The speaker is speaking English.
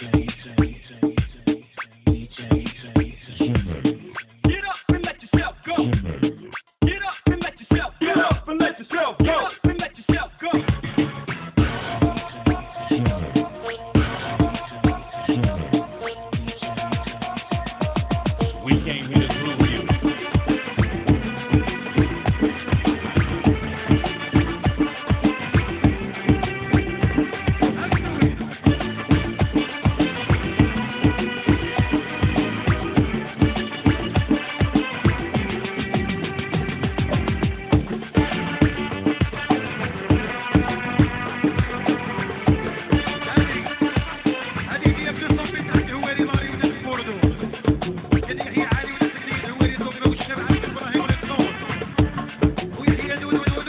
DJ. thank you.